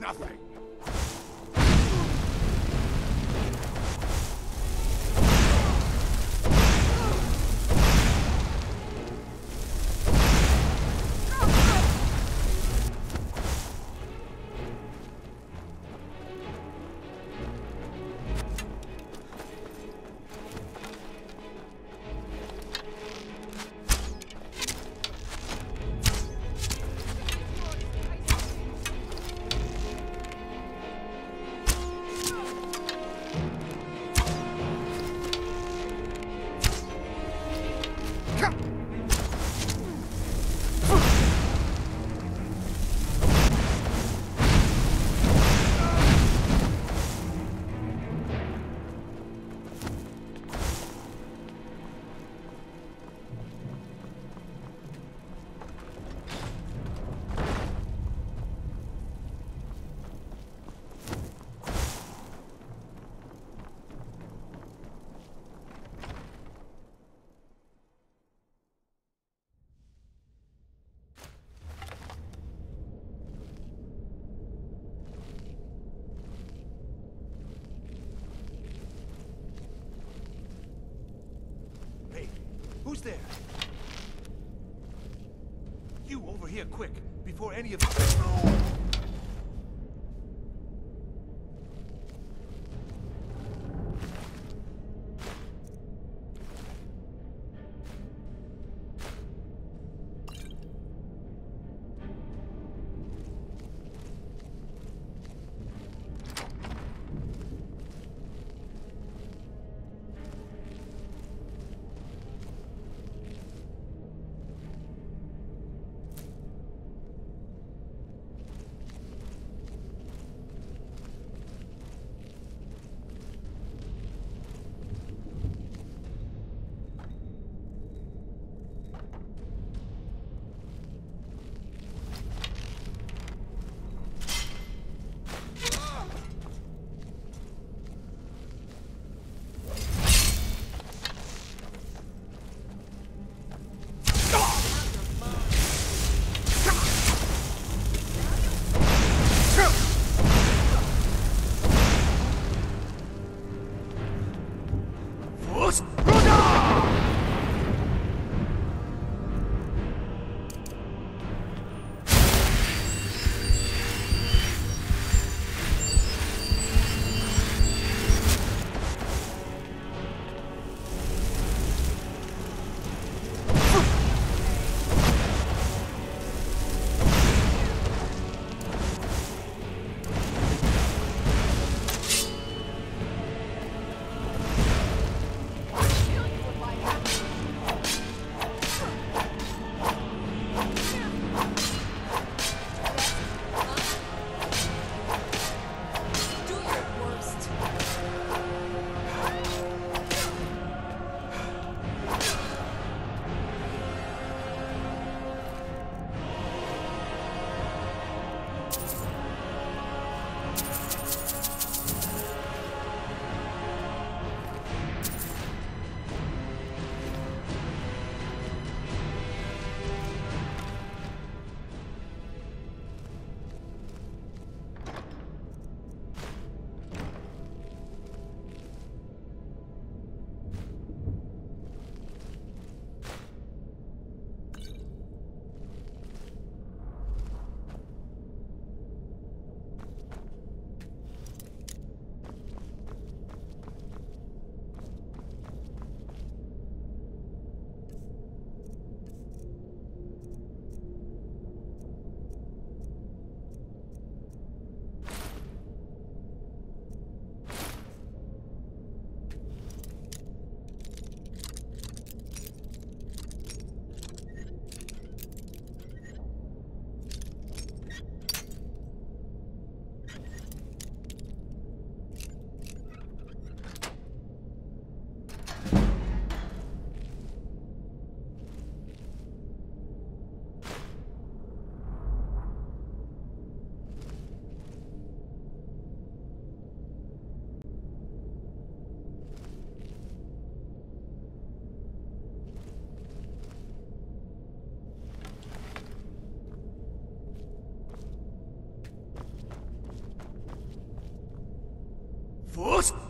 nothing. Who's there? You over here, quick, before any of you... よし。